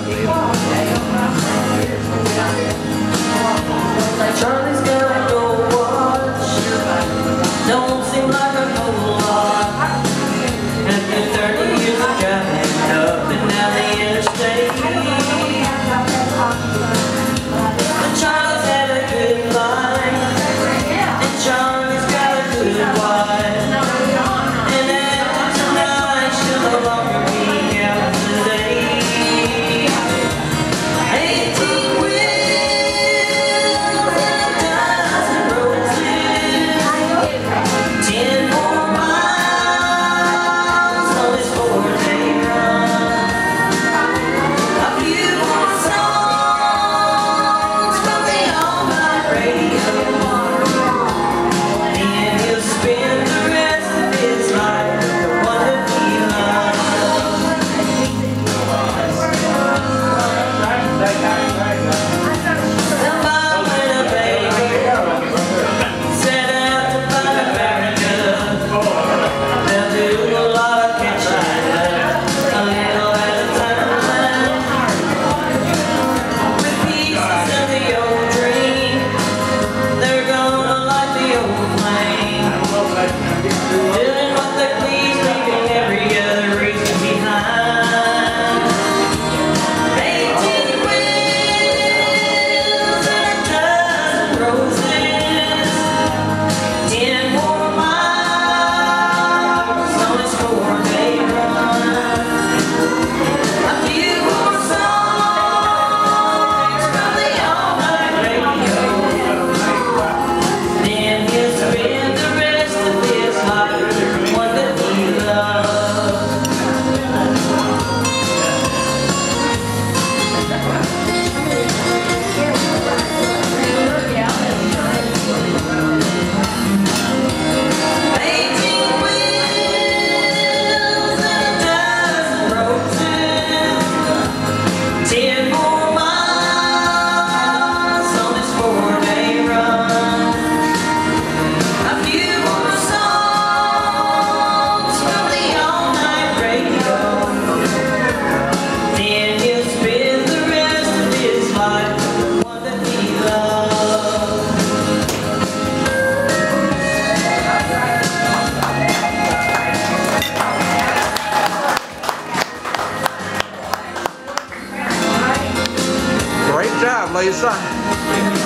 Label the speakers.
Speaker 1: I job, Lisa.